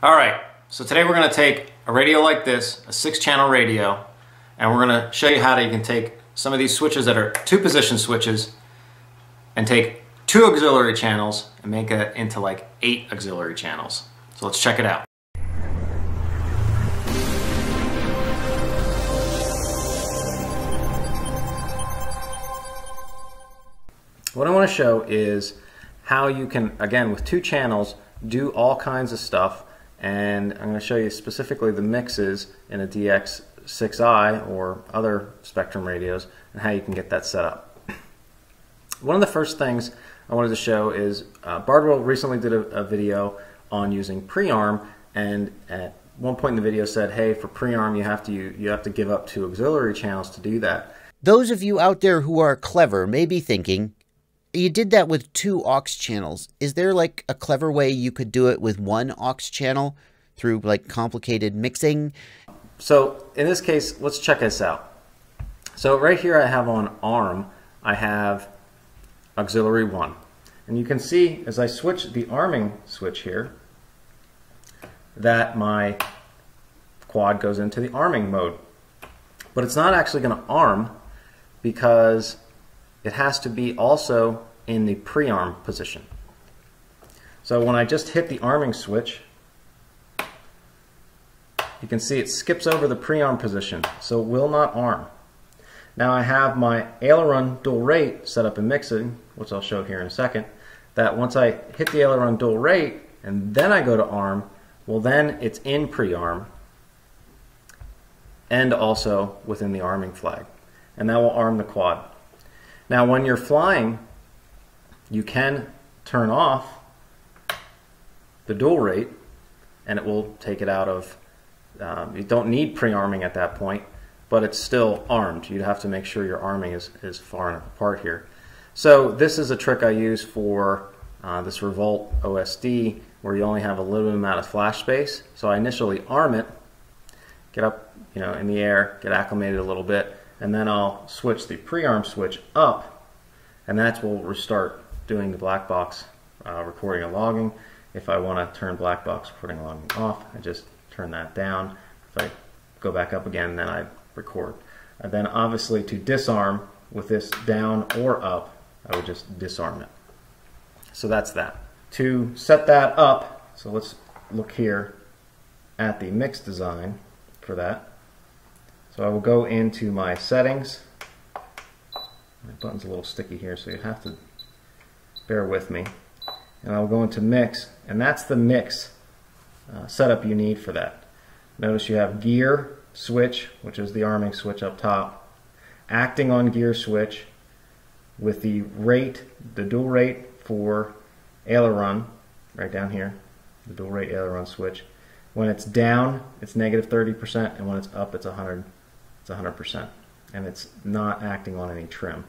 All right, so today we're gonna take a radio like this, a six channel radio, and we're gonna show you how you can take some of these switches that are two position switches and take two auxiliary channels and make it into like eight auxiliary channels. So let's check it out. What I want to show is how you can, again, with two channels, do all kinds of stuff and I'm going to show you specifically the mixes in a DX6i or other Spektrum radios and how you can get that set up. One of the first things I wanted to show is uh, Bardwell recently did a, a video on using prearm and at one point in the video said, hey, for prearm you have to you, you have to give up two auxiliary channels to do that. Those of you out there who are clever may be thinking, you did that with two aux channels. Is there like a clever way you could do it with one aux channel through like complicated mixing? So in this case, let's check this out. So right here I have on ARM, I have auxiliary 1. And you can see as I switch the arming switch here, that my quad goes into the arming mode. But it's not actually going to arm because it has to be also in the pre-arm position. So when I just hit the arming switch, you can see it skips over the pre-arm position, so it will not arm. Now I have my aileron dual rate set up in mixing, which I'll show here in a second, that once I hit the aileron dual rate and then I go to arm, well then it's in pre-arm and also within the arming flag. And that will arm the quad. Now when you're flying, you can turn off the dual rate and it will take it out of, um, you don't need pre-arming at that point, but it's still armed. You'd have to make sure your arming is, is far enough apart here. So this is a trick I use for uh, this Revolt OSD where you only have a little amount of flash space. So I initially arm it, get up you know, in the air, get acclimated a little bit, and then I'll switch the pre-arm switch up and that's will restart doing the black box uh, recording and logging. If I want to turn black box recording and logging off, I just turn that down. If I go back up again, then I record. And then obviously to disarm with this down or up, I would just disarm it. So that's that. To set that up, so let's look here at the mix design for that. So I will go into my settings. My button's a little sticky here, so you have to bear with me. And I'll go into mix, and that's the mix uh, setup you need for that. Notice you have gear switch, which is the arming switch up top, acting on gear switch with the rate, the dual rate for aileron, right down here, the dual rate aileron switch. When it's down, it's negative 30%, and when it's up, it's 100, it's 100%. And it's not acting on any trim.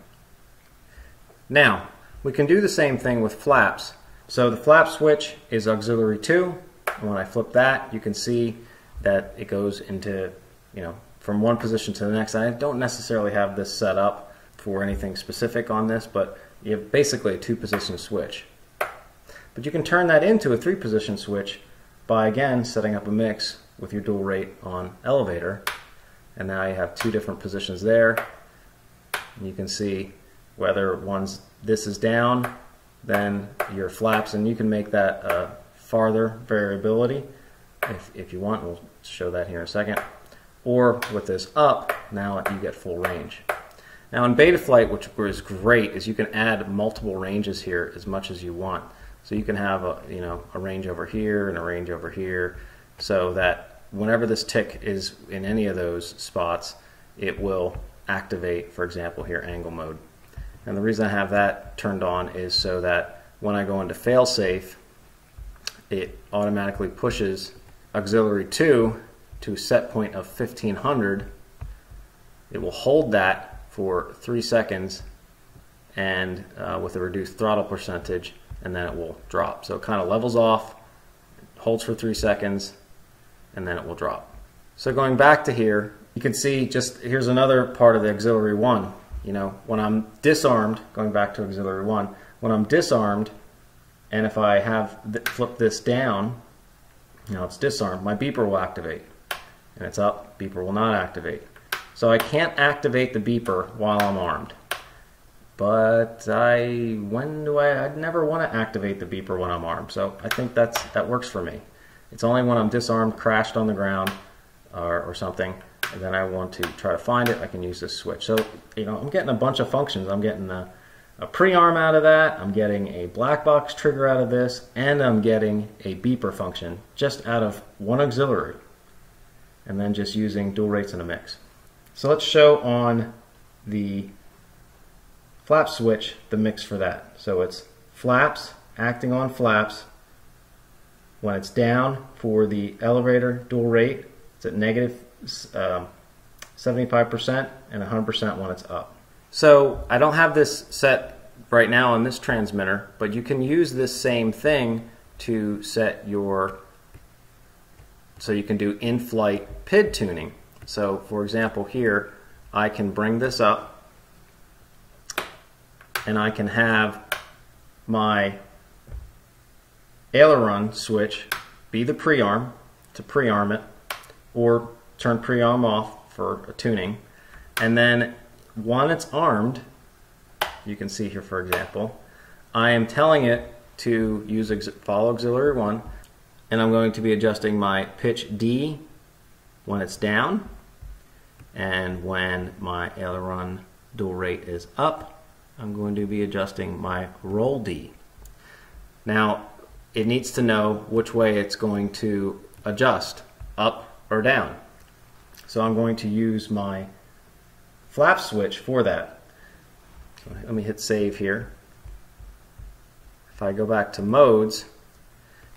Now, we can do the same thing with flaps. So the flap switch is auxiliary 2, and when I flip that, you can see that it goes into, you know, from one position to the next. I don't necessarily have this set up for anything specific on this, but you have basically a two-position switch. But you can turn that into a three-position switch by, again, setting up a mix with your dual rate on elevator. And now you have two different positions there. And you can see whether one's this is down, then your flaps, and you can make that uh, farther variability if, if you want. We'll show that here in a second. Or with this up, now you get full range. Now in Betaflight, which is great, is you can add multiple ranges here as much as you want. So you can have a, you know, a range over here and a range over here so that whenever this tick is in any of those spots, it will activate, for example, here angle mode. And the reason I have that turned on is so that when I go into failsafe, it automatically pushes auxiliary 2 to set point of 1500. It will hold that for three seconds and uh, with a reduced throttle percentage and then it will drop. So it kind of levels off, holds for three seconds, and then it will drop. So going back to here, you can see just here's another part of the auxiliary 1. You know, when I'm disarmed, going back to auxiliary 1, when I'm disarmed, and if I have th flip this down, you Now it's disarmed. My beeper will activate. And it's up, beeper will not activate. So I can't activate the beeper while I'm armed. But I, when do I, I'd never want to activate the beeper when I'm armed. So I think that's, that works for me. It's only when I'm disarmed, crashed on the ground, or, or something, and then I want to try to find it, I can use this switch. So, you know, I'm getting a bunch of functions. I'm getting a, a pre-arm out of that, I'm getting a black box trigger out of this, and I'm getting a beeper function just out of one auxiliary, and then just using dual rates in a mix. So let's show on the flap switch the mix for that. So it's flaps acting on flaps. When it's down for the elevator dual rate, it's at negative, um, 75% and 100% when it's up. So I don't have this set right now on this transmitter, but you can use this same thing to set your, so you can do in-flight PID tuning. So for example here, I can bring this up and I can have my aileron switch be the pre-arm to pre-arm it or turn pre-arm off for tuning and then when it's armed you can see here for example I am telling it to use follow auxiliary 1 and I'm going to be adjusting my pitch D when it's down and when my aileron dual rate is up I'm going to be adjusting my roll D. Now, it needs to know which way it's going to adjust, up or down. So I'm going to use my flap switch for that. Let me hit save here. If I go back to modes,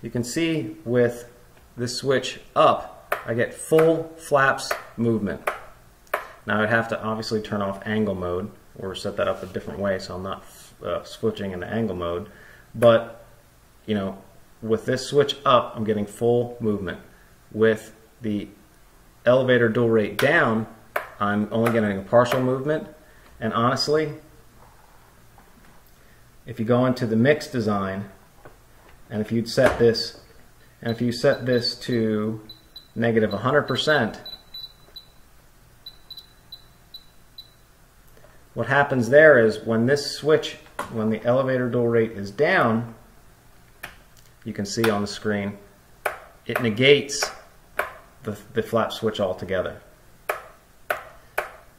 you can see with this switch up, I get full flaps movement. Now I'd have to obviously turn off angle mode or set that up a different way so I'm not uh, switching into angle mode. But, you know, with this switch up, I'm getting full movement. With the elevator dual rate down, I'm only getting a partial movement. And honestly, if you go into the mix design, and if you'd set this, and if you set this to negative 100%, What happens there is when this switch, when the elevator dual rate is down, you can see on the screen, it negates the, the flap switch altogether.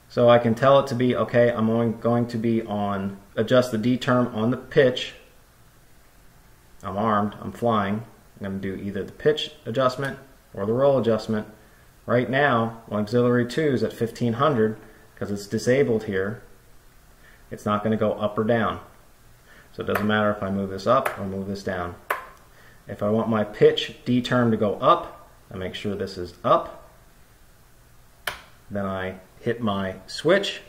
So I can tell it to be, okay, I'm going, to be on, adjust the D term on the pitch. I'm armed, I'm flying. I'm going to do either the pitch adjustment or the roll adjustment. Right now, auxiliary 2 is at 1500 because it's disabled here. It's not going to go up or down. So it doesn't matter if I move this up or move this down. If I want my pitch D term to go up, I make sure this is up. Then I hit my switch.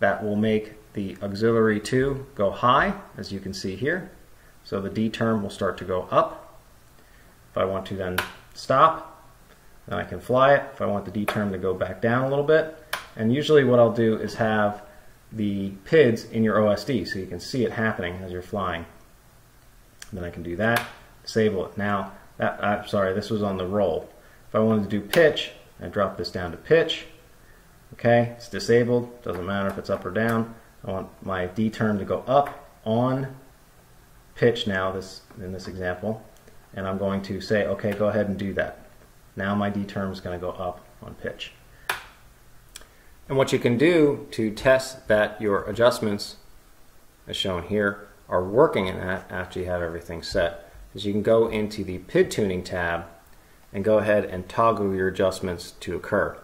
That will make the auxiliary 2 go high, as you can see here. So the D term will start to go up. If I want to then stop, then I can fly it. If I want the D term to go back down a little bit. And usually what I'll do is have the PIDs in your OSD so you can see it happening as you're flying. And then I can do that, disable it. Now, I'm sorry, this was on the roll. If I wanted to do pitch, I drop this down to pitch. Okay, it's disabled, doesn't matter if it's up or down. I want my D term to go up on pitch now this in this example and I'm going to say okay go ahead and do that now my D term is going to go up on pitch and what you can do to test that your adjustments, as shown here, are working in that after you have everything set, is you can go into the PID tuning tab and go ahead and toggle your adjustments to occur.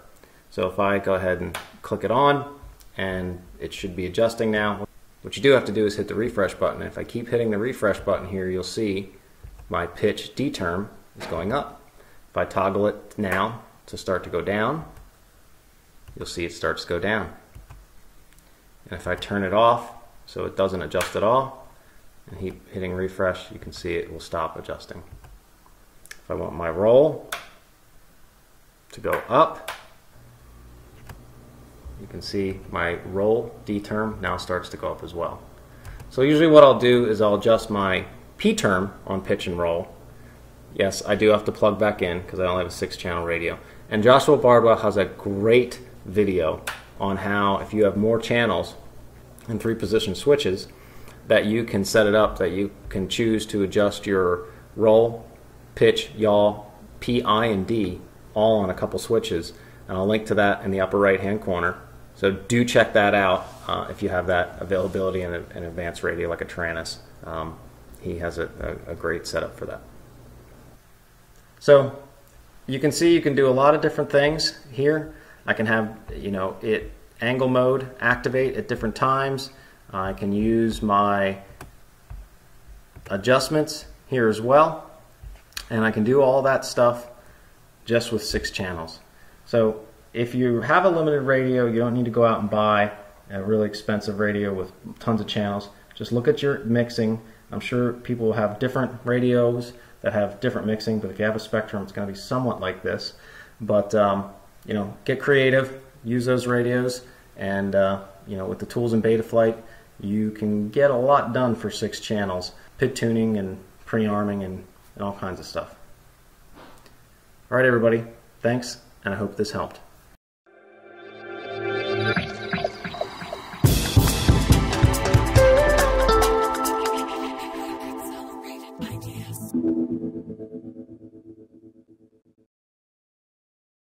So if I go ahead and click it on, and it should be adjusting now. What you do have to do is hit the refresh button. If I keep hitting the refresh button here, you'll see my pitch D term is going up. If I toggle it now to start to go down, you'll see it starts to go down. And if I turn it off so it doesn't adjust at all, and hitting refresh, you can see it will stop adjusting. If I want my roll to go up, you can see my roll D term now starts to go up as well. So usually what I'll do is I'll adjust my P term on pitch and roll yes, I do have to plug back in because I only have a six channel radio. And Joshua Bardwell has a great video on how if you have more channels and three position switches, that you can set it up that you can choose to adjust your roll, pitch, yaw, P, I, and D all on a couple switches. And I'll link to that in the upper right hand corner. So do check that out uh, if you have that availability in an advanced radio like a Taranis. Um, he has a, a, a great setup for that. So you can see you can do a lot of different things here. I can have, you know, it angle mode activate at different times. I can use my adjustments here as well. And I can do all that stuff just with six channels. So if you have a limited radio, you don't need to go out and buy a really expensive radio with tons of channels. Just look at your mixing. I'm sure people will have different radios that have different mixing, but if you have a Spektrum, it's going to be somewhat like this. But um, you know, get creative, use those radios, and uh, you know, with the tools in Betaflight, you can get a lot done for six channels, PID tuning and pre-arming and, and all kinds of stuff. All right, everybody, thanks, and I hope this helped.